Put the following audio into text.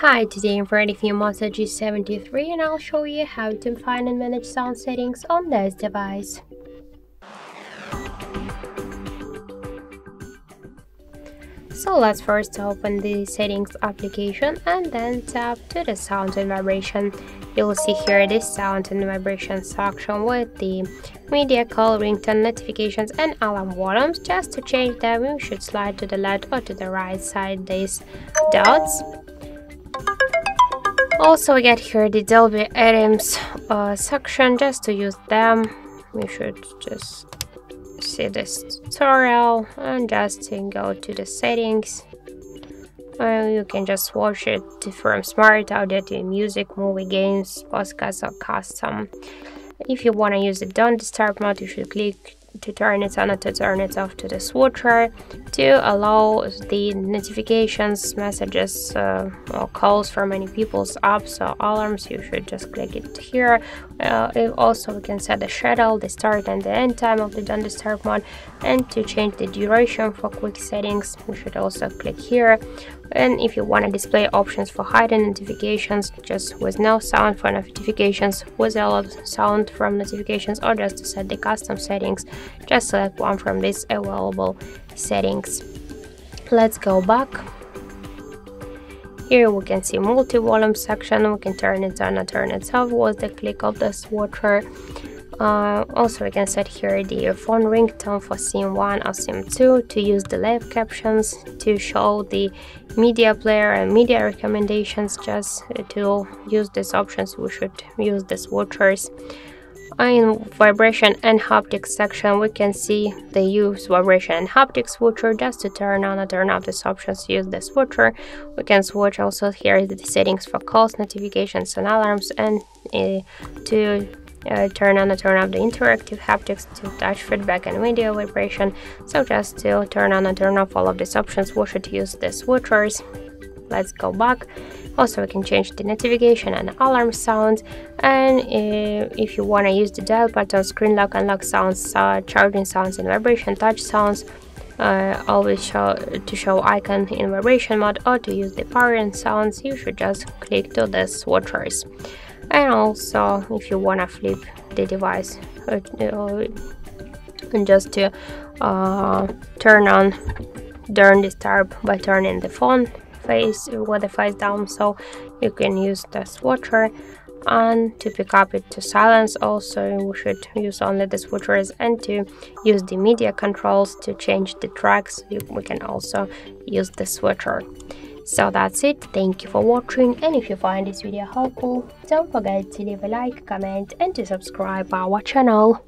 Hi, today I'm running Moto G73 and I'll show you how to find and manage sound settings on this device. So let's first open the settings application and then tap to the sound and vibration. You will see here this sound and vibration section with the media call, ringtone, notifications and alarm volumes. Just to change them, you should slide to the left or to the right side these dots. Also get here the Dolby Atmos uh, section just to use them. You should just see this tutorial and just go to the settings you can just watch it from smart audio to music movie games podcasts or custom if you want to use the don't disturb mode you should click to turn it on or to turn it off to the switcher to allow the notifications messages uh, or calls from any people's apps or alarms. You should just click it here uh, also we can set the schedule the start and the end time of the don't disturb mode and to change the duration for quick settings we should also click here. And if you want to display options for hiding notifications just with no sound for notifications with a lot sound from notifications or just to set the custom settings just select one from these available settings. Let's go back here we can see multi-volume section. We can turn it on and turn it off with the click of the switcher uh, also we can set here the phone ringtone for sim 1 or sim 2 to use the live captions to show the media player and media recommendations. Just to use these options we should use the in vibration and haptics section we can see the use vibration and haptics switcher just to turn on or turn off these options use the switcher we can switch also here the settings for calls notifications and alarms and uh, to uh, turn on and turn off the interactive haptics to touch feedback and video vibration. So just to turn on and turn off all of these options, we should use the switchers. Let's go back. Also, we can change the notification and alarm sounds. And uh, if you want to use the dial button, screen lock, unlock sounds, uh, charging sounds, and vibration touch sounds, uh, always show to show icon in vibration mode or to use the and sounds, you should just click to the switchers and also if you want to flip the device uh, and just to uh, turn on during disturb by turning the phone face the face down so you can use the switcher and to pick up it to silence also we should use only the switchers and to use the media controls to change the tracks. We can also use the switcher so that's it, thank you for watching and if you find this video helpful, don't forget to leave a like, comment and to subscribe our channel.